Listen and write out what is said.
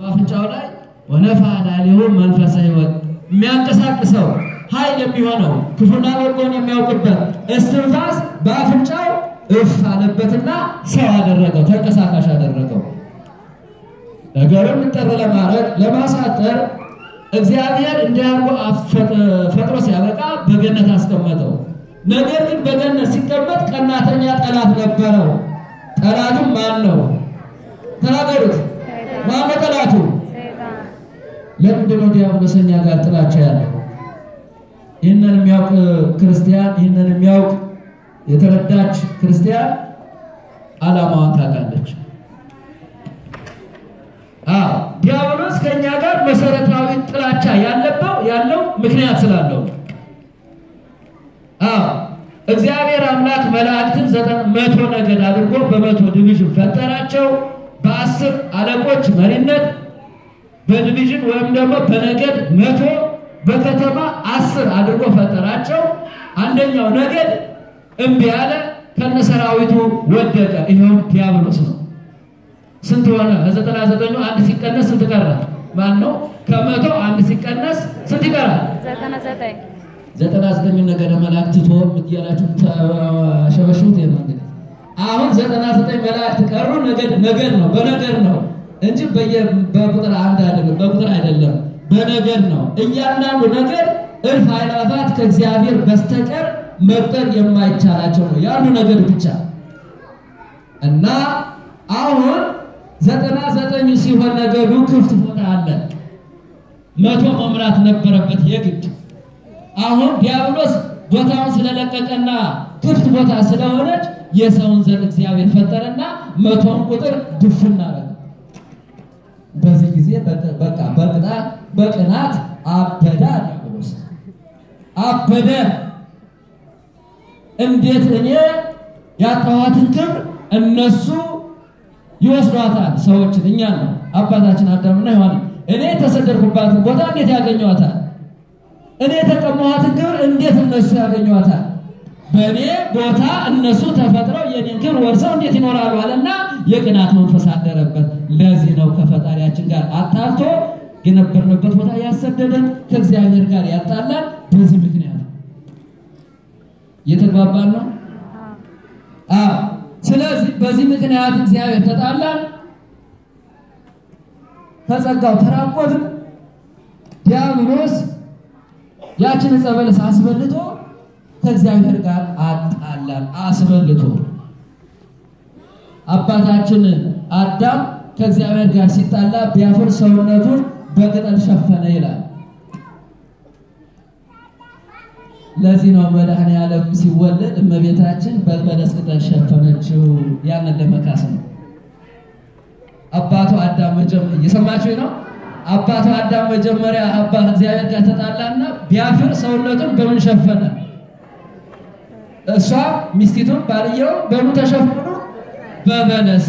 በአፍንጫው ላይ ወነፋ ላሊሁ መንፈሰ ሕይወት የሚያንቀሳቅሰው ኃይል የሚሆነው ክፉና በጎን የሚያውቅበት እስትንፋስ በአፍንጫው እፍ አለበትና ሰው አደረገው፣ ተንቀሳቃሽ አደረገው። ነገሩን እንጠር ለማድረግ ለማሳጠር እግዚአብሔር እንዲያርጎ ፈጥሮ ሲያበቃ በገነት አስቀመጠው። ነገር ግን በገነት ሲቀመጥ ቀናተኛ ጠላት ነበረው። ጠላቱም ማን ነው? ተናገሩት። ማን ነው ጠላቱ? ለምንድን ነው ዲያብሎስ እኛ ጋር ጥላቻ ያለው? ይህንን የሚያውቅ ክርስቲያን ይህንን የሚያውቅ የተረዳች ክርስቲያን ዓላማዋን ታውቃለች። ዲያብሎስ ከእኛ ጋር መሰረታዊ ጥላቻ ያለበው ያለው ምክንያት ስላለው እግዚአብሔር አምላክ መላእክትን ዘጠና መቶ ነገድ አድርጎ በመቶ division ፈጠራቸው። በአስር አለቆች መሪነት በ division ወይም ደግሞ በነገድ መቶ በከተማ አስር አድርጎ ፈጠራቸው። አንደኛው ነገድ እምቢ ያለ ከነሰራዊቱ ወደቀ። ይኸው ዲያብሎስ ነው። ስንት ሆነ? ከዘጠና ዘጠኙ አንድ ሲቀነስ ስንት ቀረ? ማን ነው? ከመቶ አንድ ሲቀነስ ስንት ይቀራል? ዘጠና ዘጠኝ ነገደ መላእክት ትቶ እያላችሁ ነው እንግዲህ አሁን ዘጠና ዘጠኝ መላእክት ቀሩ። ነገድ ነው በነገድ ነው እንጂ በቁጥር አንድ አይደለም፣ በቁጥር አይደለም፣ በነገድ ነው። እያንዳንዱ ነገድ እልፍ አእላፋት ከእግዚአብሔር በስተቀር መቁጠር የማይቻላቸው ነው ያሉ ነገድ ብቻ እና አሁን ዘጠና ዘጠኝ ሲሆን ነገዱ ክፍት ቦታ አለ። መቶ መምራት ነበረበት የግድ አሁን ዲያብሎስ ቦታውን ስለለቀቀና ክፍት ቦታ ስለሆነች የሰውን ዘር እግዚአብሔር ፈጠረና መቶን ቁጥር ድፍን አደረገ። በዚህ ጊዜ በቃ በቅጣት በቅናት አበደ። ዲያብሎስ አበደ። እንዴት እኔ ያጣኋትን ክብር እነሱ ይወስዷታል? ሰዎችን እኛ ነው አባታችን አዳምና ሔዋን እኔ የተሰደድኩባትን ቦታ እንዴት ያገኘዋታል? እኔ የተቀማኋትን ክብር እንዴት እነሱ ያገኟታል? በእኔ ቦታ እነሱ ተፈጥረው የኔን ክብር ወርሰው እንዴት ይኖራሉ? አለና የቅናት መንፈስ አደረበት። ለዚህ ነው ከፈጣሪያችን ጋር አጣልቶ የነበርንበት ቦታ ያሰደደን፣ ከእግዚአብሔር ጋር ያጣላን። በዚህ ምክንያት እየተግባባን ነው። ስለዚህ በዚህ ምክንያት እግዚአብሔር ተጣላን፣ ከጸጋው ተራቆትን። ዲያብሎስ ያችን ዕፀ በለስ አስበልቶ ከእግዚአብሔር ጋር አጣላን። አስበልቶ አባታችን አዳም ከእግዚአብሔር ጋር ሲጣላ ቢያፍር ሰውነቱን በቅጠል ሸፈነ ይላል። ለዚህ ነው መድኃኔ ሲወለድ እመቤታችን በበለስ ቅጠል ሸፈነችው። ያንን ለመካስ ነው። አባቱ አዳም መጀመሪያ እየሰማችሁ ነው። አባቱ አዳም መጀመሪያ አባ እግዚአብሔር ጋር ተጣላና ቢያፍር ሰውነቱን በምን ሸፈነ? እሷ ሚስቲቱን ባልየው በምን ተሸፍኑ? በበለስ